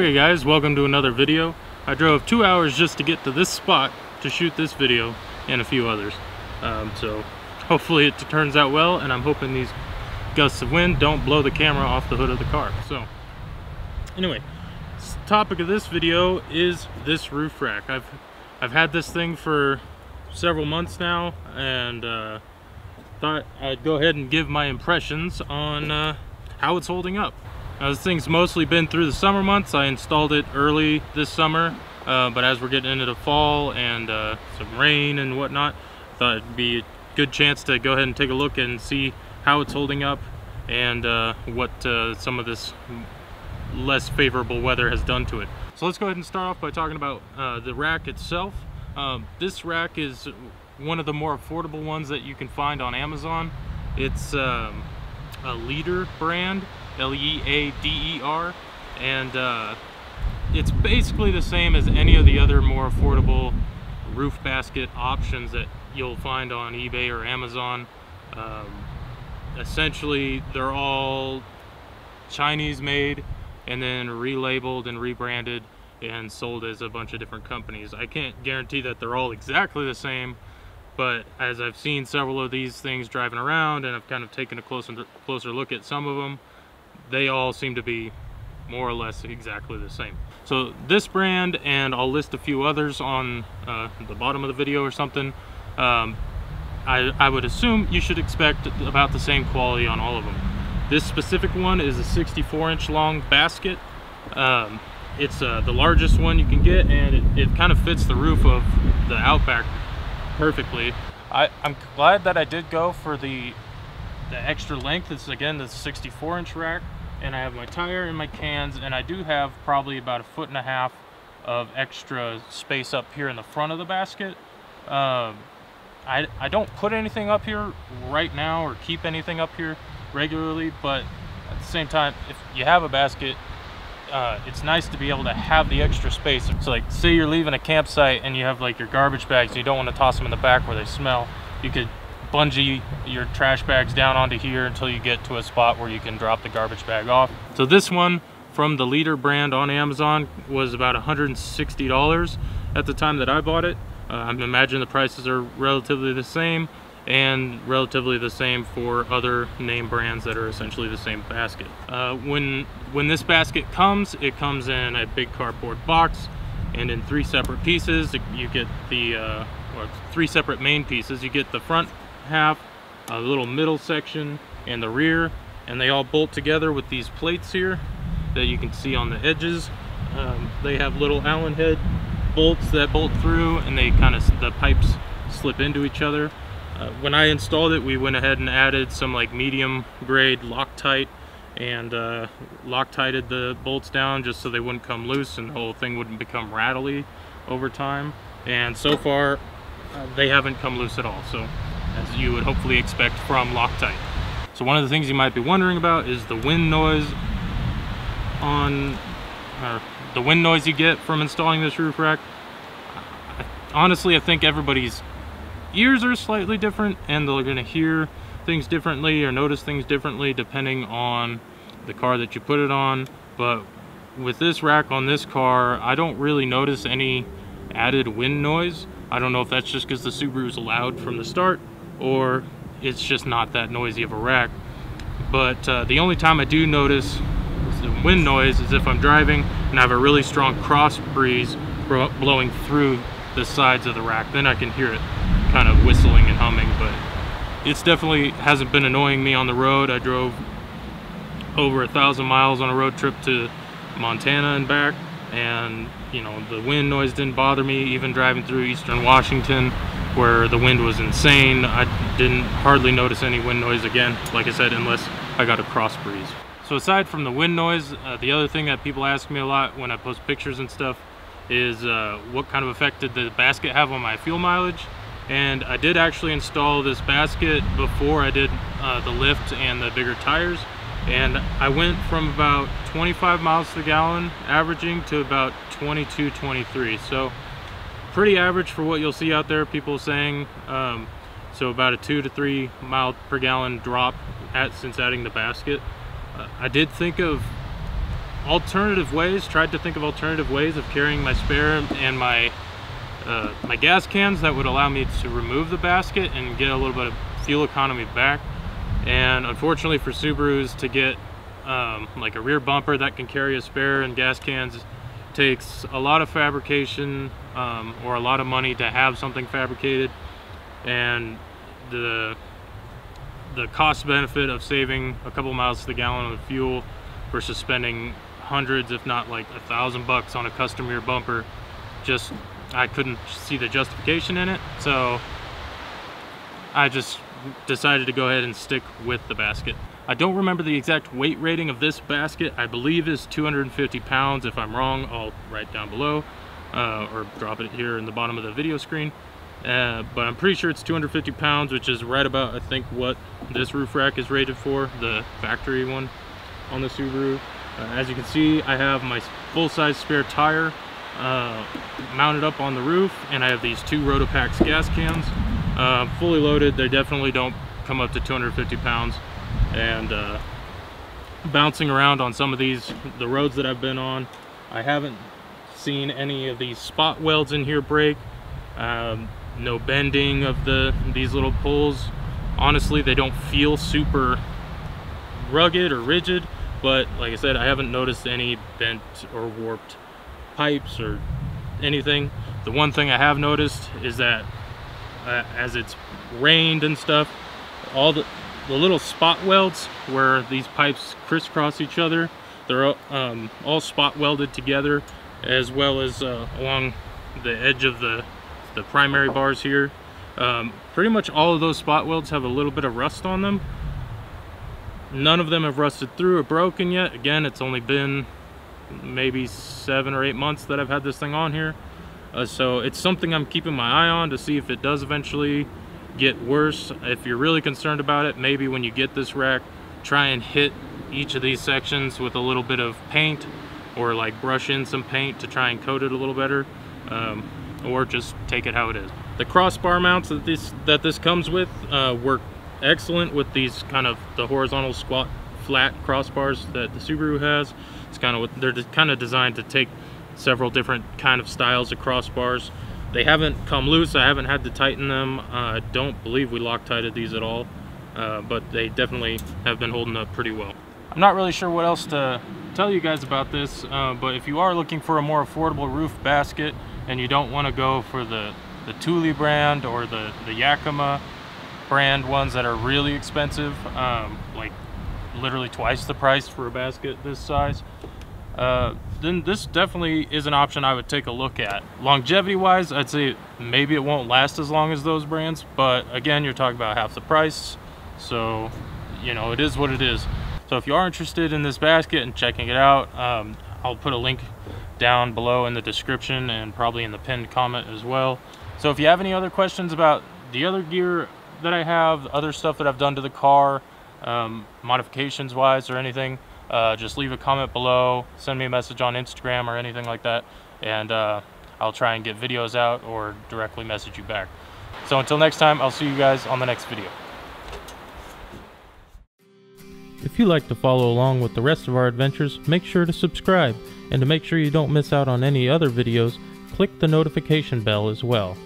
Okay guys, welcome to another video. I drove two hours just to get to this spot to shoot this video and a few others. Um, so hopefully it turns out well and I'm hoping these gusts of wind don't blow the camera off the hood of the car. So anyway, topic of this video is this roof rack. I've I've had this thing for several months now and uh, thought I'd go ahead and give my impressions on uh, how it's holding up. Now this thing's mostly been through the summer months. I installed it early this summer, uh, but as we're getting into the fall and uh, some rain and whatnot, thought it'd be a good chance to go ahead and take a look and see how it's holding up and uh, what uh, some of this less favorable weather has done to it. So let's go ahead and start off by talking about uh, the rack itself. Um, this rack is one of the more affordable ones that you can find on Amazon. It's um, a Leader brand L-E-A-D-E-R, and uh, it's basically the same as any of the other more affordable roof basket options that you'll find on eBay or Amazon. Um, essentially, they're all Chinese made and then relabeled and rebranded and sold as a bunch of different companies. I can't guarantee that they're all exactly the same, but as I've seen several of these things driving around and I've kind of taken a closer closer look at some of them, they all seem to be more or less exactly the same. So this brand, and I'll list a few others on uh, the bottom of the video or something, um, I, I would assume you should expect about the same quality on all of them. This specific one is a 64 inch long basket. Um, it's uh, the largest one you can get and it, it kind of fits the roof of the Outback perfectly. I, I'm glad that I did go for the the extra length. It's again the 64 inch rack and I have my tire and my cans and I do have probably about a foot and a half of extra space up here in the front of the basket. Um, I, I don't put anything up here right now or keep anything up here regularly, but at the same time, if you have a basket, uh, it's nice to be able to have the extra space. So like, say you're leaving a campsite and you have like your garbage bags and you don't want to toss them in the back where they smell, you could bungee your trash bags down onto here until you get to a spot where you can drop the garbage bag off. So this one from the Leader brand on Amazon was about $160 at the time that I bought it. Uh, I imagine the prices are relatively the same and relatively the same for other name brands that are essentially the same basket. Uh, when, when this basket comes, it comes in a big cardboard box and in three separate pieces. You get the uh, three separate main pieces. You get the front half, a little middle section, and the rear, and they all bolt together with these plates here that you can see on the edges. Um, they have little Allen head bolts that bolt through, and they kind of, the pipes slip into each other. Uh, when I installed it, we went ahead and added some like medium grade Loctite and uh, Loctited the bolts down just so they wouldn't come loose and the whole thing wouldn't become rattly over time. And so far, uh, they haven't come loose at all. So as you would hopefully expect from Loctite. So one of the things you might be wondering about is the wind noise on, or the wind noise you get from installing this roof rack. Honestly, I think everybody's ears are slightly different and they're gonna hear things differently or notice things differently depending on the car that you put it on. But with this rack on this car, I don't really notice any added wind noise. I don't know if that's just because the Subaru is loud from the start or it's just not that noisy of a rack. But uh, the only time I do notice the wind noise is if I'm driving and I have a really strong cross breeze blowing through the sides of the rack. Then I can hear it kind of whistling and humming, but it's definitely hasn't been annoying me on the road. I drove over a thousand miles on a road trip to Montana and back and you know the wind noise didn't bother me even driving through eastern Washington where the wind was insane. I didn't hardly notice any wind noise again like I said unless I got a cross breeze. So aside from the wind noise uh, the other thing that people ask me a lot when I post pictures and stuff is uh, what kind of effect did the basket have on my fuel mileage and I did actually install this basket before I did uh, the lift and the bigger tires. And I went from about 25 miles to the gallon averaging to about 22 23 so pretty average for what you'll see out there people saying um, so about a two to three mile per gallon drop at since adding the basket. Uh, I did think of alternative ways, tried to think of alternative ways of carrying my spare and my uh, my gas cans that would allow me to remove the basket and get a little bit of fuel economy back. And unfortunately for Subarus to get um, like a rear bumper that can carry a spare and gas cans takes a lot of fabrication um, or a lot of money to have something fabricated and the the cost benefit of saving a couple miles to the gallon of fuel versus spending hundreds if not like a thousand bucks on a custom rear bumper just I couldn't see the justification in it so I just decided to go ahead and stick with the basket I don't remember the exact weight rating of this basket. I believe is 250 pounds. If I'm wrong, I'll write down below uh, or drop it here in the bottom of the video screen. Uh, but I'm pretty sure it's 250 pounds, which is right about, I think, what this roof rack is rated for, the factory one on the Subaru. Uh, as you can see, I have my full-size spare tire uh, mounted up on the roof, and I have these two Rotopax gas cans. Uh, fully loaded, they definitely don't come up to 250 pounds. And uh, bouncing around on some of these the roads that I've been on I haven't seen any of these spot welds in here break. Um, no bending of the these little pulls honestly they don't feel super rugged or rigid but like I said I haven't noticed any bent or warped pipes or anything the one thing I have noticed is that uh, as it's rained and stuff all the the little spot welds where these pipes crisscross each other they're um, all spot welded together as well as uh, along the edge of the the primary bars here. Um, pretty much all of those spot welds have a little bit of rust on them. None of them have rusted through or broken yet. Again it's only been maybe seven or eight months that I've had this thing on here uh, so it's something I'm keeping my eye on to see if it does eventually get worse. If you're really concerned about it, maybe when you get this rack, try and hit each of these sections with a little bit of paint or like brush in some paint to try and coat it a little better um, or just take it how it is. The crossbar mounts that this that this comes with uh, work excellent with these kind of the horizontal squat flat crossbars that the Subaru has. It's kind of what they're kind of designed to take several different kind of styles of crossbars they haven't come loose. I haven't had to tighten them. Uh, I don't believe we Loctited these at all, uh, but they definitely have been holding up pretty well. I'm not really sure what else to tell you guys about this, uh, but if you are looking for a more affordable roof basket and you don't want to go for the, the Thule brand or the, the Yakima brand ones that are really expensive, um, like literally twice the price for a basket this size, uh, then this definitely is an option I would take a look at. Longevity wise, I'd say maybe it won't last as long as those brands, but again, you're talking about half the price. So, you know, it is what it is. So if you are interested in this basket and checking it out, um, I'll put a link down below in the description and probably in the pinned comment as well. So if you have any other questions about the other gear that I have, other stuff that I've done to the car, um, modifications wise or anything, uh, just leave a comment below, send me a message on Instagram or anything like that, and uh, I'll try and get videos out or directly message you back. So until next time, I'll see you guys on the next video. If you like to follow along with the rest of our adventures, make sure to subscribe, and to make sure you don't miss out on any other videos, click the notification bell as well.